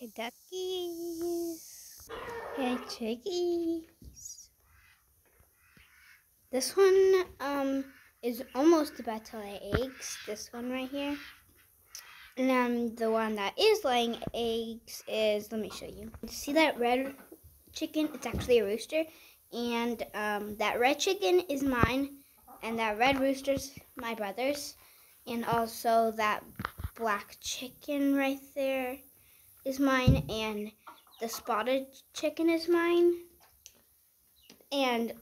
Hey duckies. Hey chickies. This one um is almost about to lay eggs. This one right here. And um, the one that is laying eggs is, let me show you. See that red chicken? It's actually a rooster. And um, that red chicken is mine. And that red rooster's my brother's. And also that black chicken right there is mine and the spotted chicken is mine. And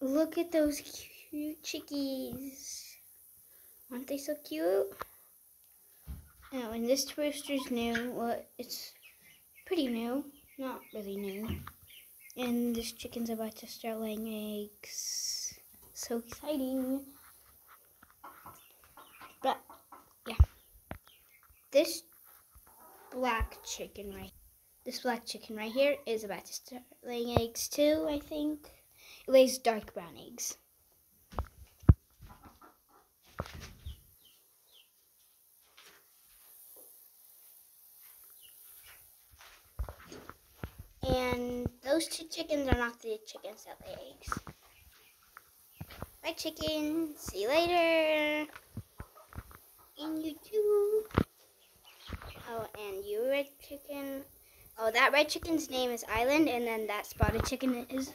look at those cute chickies. Aren't they so cute? Oh, and this rooster's new. Well, it's pretty new. Not really new. And this chicken's about to start laying eggs. So exciting. But, yeah. This black chicken right this black chicken right here is about to start laying eggs too, I think. It lays dark brown eggs. And those two chickens are not the chickens that lay eggs. Bye chicken, see you later. And you too. Oh, and you red chicken. Oh, that red chicken's name is Island, and then that spotted chicken is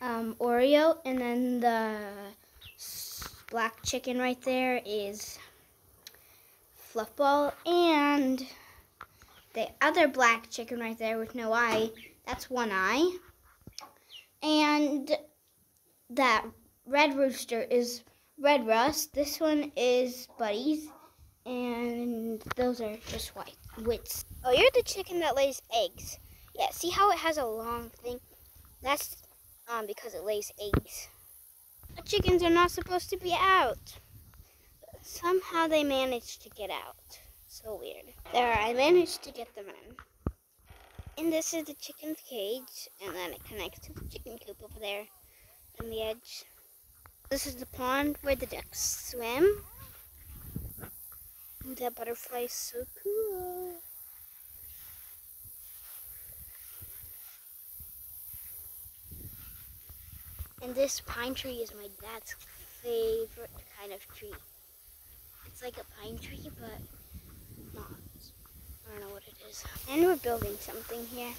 um, Oreo, and then the black chicken right there is Fluffball, and the other black chicken right there with no eye, that's One Eye, and that red rooster is Red Rust. This one is Buddies, and those are just white wits. Oh, you're the chicken that lays eggs. Yeah, see how it has a long thing? That's um, because it lays eggs. The chickens are not supposed to be out. But Somehow they managed to get out. So weird. There, I managed to get them in. And this is the chicken's cage, and then it connects to the chicken coop over there on the edge. This is the pond where the ducks swim. That butterfly is so cool. And this pine tree is my dad's favorite kind of tree. It's like a pine tree, but not. I don't know what it is. And we're building something here.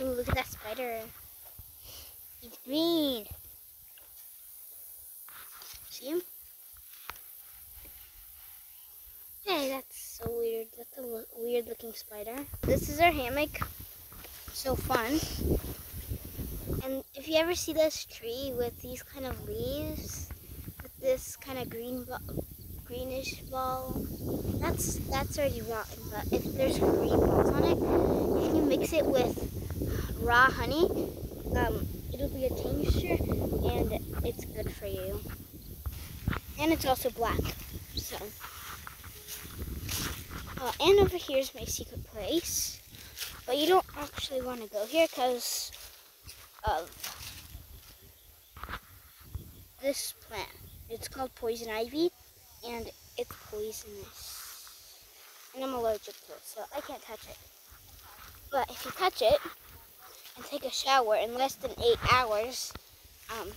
Ooh, look at that spider. It's green. See him? Hey, that's so weird. That's a weird looking spider. This is our hammock. So fun. And if you ever see this tree with these kind of leaves, with this kind of green greenish ball, that's that's already rotten. But if there's green balls on it, if you mix it with raw honey, um, it'll be a tincture, and it's good for you. And it's also black, so. Uh, and over here is my secret place. But you don't actually want to go here because of this plant. It's called poison ivy and it's poisonous. And I'm allergic to it, so I can't touch it. But if you touch it and take a shower in less than eight hours, um,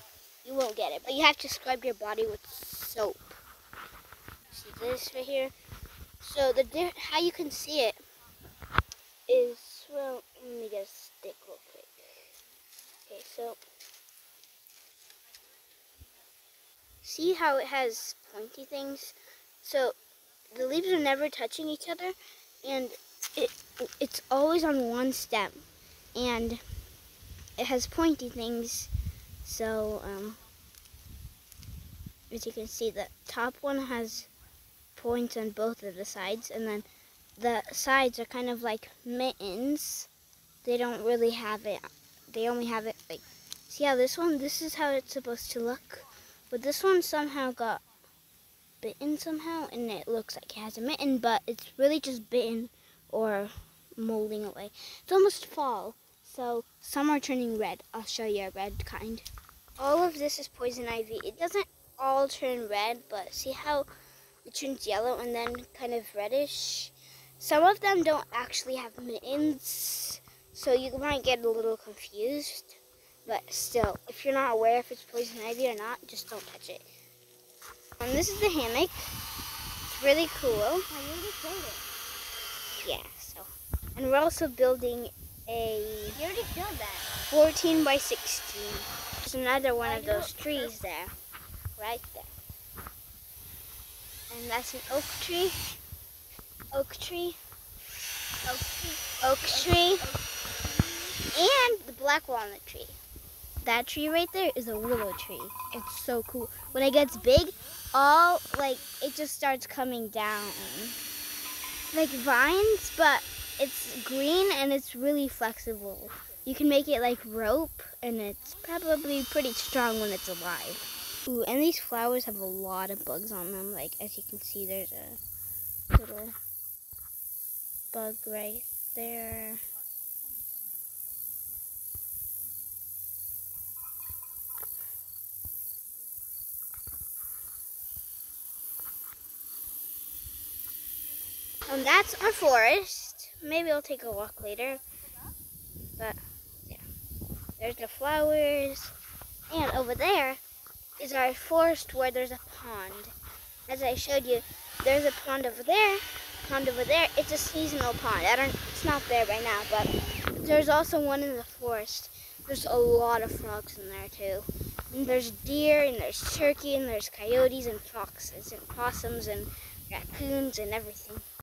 you won't get it. But you have to scrub your body with soap. See this right here? So the how you can see it is well. Let me get a stick real quick. Okay, so see how it has pointy things. So the leaves are never touching each other, and it it's always on one stem, and it has pointy things. So um, as you can see, the top one has points on both of the sides and then the sides are kind of like mittens. They don't really have it. They only have it like, see how this one, this is how it's supposed to look. But this one somehow got bitten somehow and it looks like it has a mitten, but it's really just bitten or molding away. It's almost fall, so some are turning red. I'll show you a red kind. All of this is poison ivy. It doesn't all turn red, but see how it turns yellow and then kind of reddish. Some of them don't actually have mittens, so you might get a little confused. But still, if you're not aware if it's poison ivy or not, just don't touch it. And this is the hammock. It's really cool. Oh, yeah, so. And we're also building a You already showed that. 14 by 16. There's another one of those trees there. Right there. And that's an oak tree. Oak tree. Oak tree. Oak tree. And the black walnut tree. That tree right there is a willow tree. It's so cool. When it gets big, all like it just starts coming down. Like vines, but it's green and it's really flexible. You can make it like rope and it's probably pretty strong when it's alive. Ooh, and these flowers have a lot of bugs on them. Like as you can see there's a little bug right there. That's our forest. Maybe I'll take a walk later. But yeah. There's the flowers. And over there is our forest where there's a pond. As I showed you, there's a pond over there. Pond over there. It's a seasonal pond. I don't it's not there right now, but there's also one in the forest. There's a lot of frogs in there too. And there's deer and there's turkey and there's coyotes and foxes and possums and raccoons and everything.